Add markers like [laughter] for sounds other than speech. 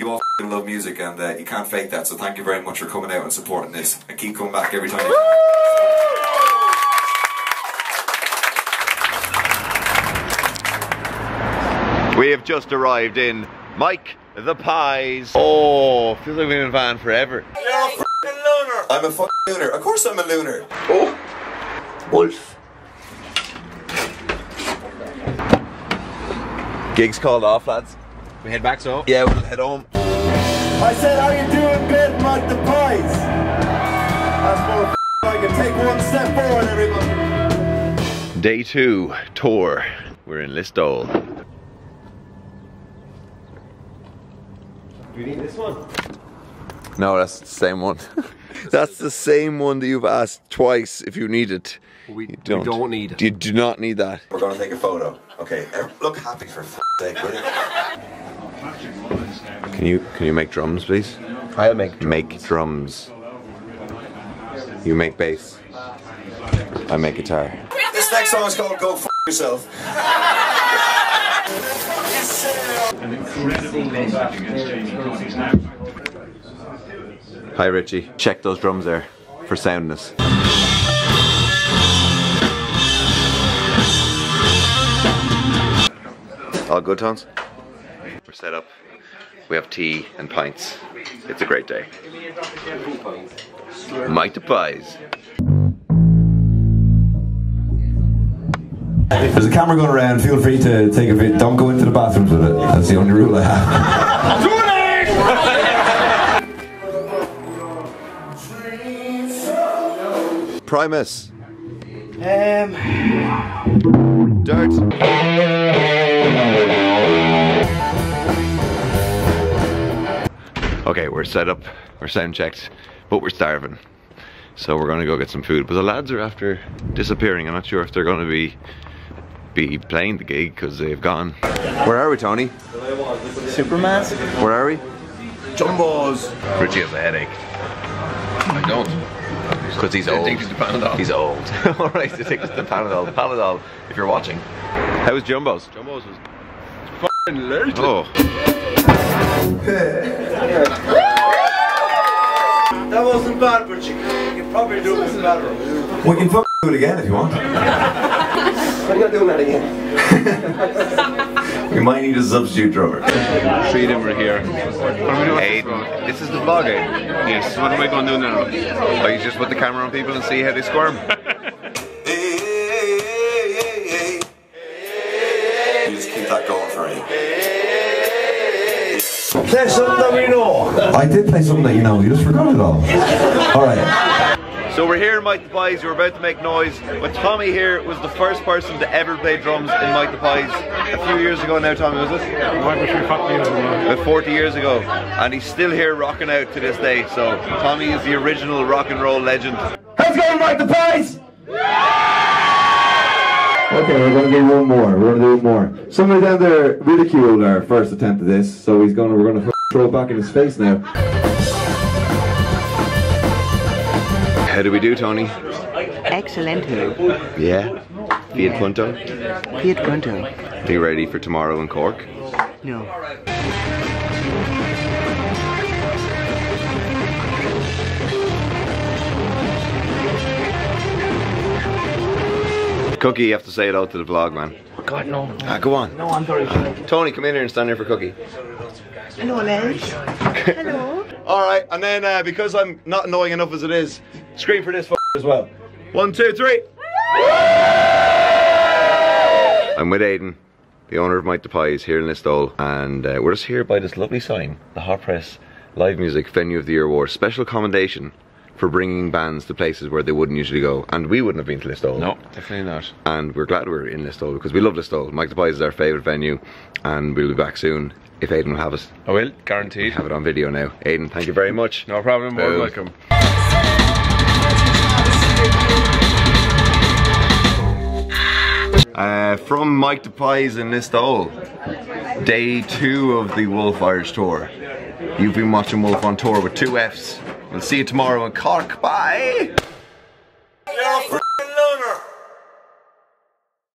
you all f***ing love music and uh, you can't fake that. So thank you very much for coming out and supporting this and keep coming back every time. You We have just arrived in Mike the Pies. Oh, feels like we've been in a van forever. You're a f***ing loner. I'm a f***ing loner. Of course I'm a loner. Oh, WOLFF. Gigs called off, lads. We head back so. Yeah, we'll head home. I said, how you doing, good, Mike the Pies? That's more I can take one step forward, everybody. Day two tour. We're in Listowel. Do you need this one? No, that's the same one. [laughs] that's the same one that you've asked twice if you need it. We, You we don't need it. You do not need that. We're going to take a photo. Okay, er, look happy for f***ing sake, will you? Can you can you make drums, please? I'll make. Make drums. You make bass. I make guitar. This next song is called Go F*** Yourself. Hi Richie. Check those drums there for soundness. All good, Tons? We're set up. We have tea and pints. It's a great day. Mike the Pies. If there's a camera going around, feel free to take a video. Don't go into the bathrooms with it. That's the only rule I have. [laughs] Primus. Um, Dirt. Okay, we're set up, we're sound checked, but we're starving. So we're gonna go get some food. But the lads are after disappearing. I'm not sure if they're gonna be be playing the gig because they've gone. Where are we, Tony? Superman? Where are we? Jumbos. Richie has a headache. I don't. Because he's old. Addicted to Panadol. He's old. [laughs] Alright, addicted to Panadol. Panadol, if you're watching. How was Jumbo's? Jumbos was fucking late. Oh. [laughs] That wasn't bad, but you, you could probably do it better. We can fucking do it again if you want. [laughs] I'm not doing that again. We might need a substitute drummer. Three of them were here. What are we doing? Aiden, this is the vlog, Aiden. Yes, what am I going to do now? Oh, you just put the camera on people and see how they squirm. [laughs] You just keep that going for me. Play something that we know. I did play something that you know, you just forgot it all. Alright. So we're here in Mike the Pies, we're about to make noise. But Tommy here was the first person to ever play drums in Mike the Pies a few years ago now, Tommy, was it? About 40 years ago. And he's still here rocking out to this day. So Tommy is the original rock and roll legend. Let's go, Mike the Pies! Okay, we're gonna do one more. We're gonna do one more. Somebody down there ridiculed our first attempt at this, so he's gonna we're gonna throw it back in his face now. How do we do, Tony? Excellent. Yeah. Fiat Punto. Fiat Punto. Are you ready for tomorrow in Cork? No. Cookie, you have to say it out to the vlog, man. God, no. Ah, go on. No, I'm very sure. Tony, come in here and stand here for Cookie. Hello, Les. Hello. [laughs] All right, and then uh, because I'm not annoying enough as it is, scream for this f- as well. One, two, three. I'm with Aiden, the owner of Mike the Pies here in Listowel, and uh, we're just here by this lovely sign, the Hot Press Live Music Venue of the Year Award. Special commendation for bringing bands to places where they wouldn't usually go, and we wouldn't have been to Listowel. No, definitely not. And we're glad we're in Listowel because we love Listowel. Mike the Pies is our favourite venue, and we'll be back soon if Aiden will have us. I will, guaranteed. Have it on video now. Aiden, thank you very much. No problem, more Boom. welcome. Uh, from Mike the Pies in Listowel, day two of the WOLFF Irish Tour. You've been watching WOLFF on tour with two Fs. We'll see you tomorrow in Cork. Bye!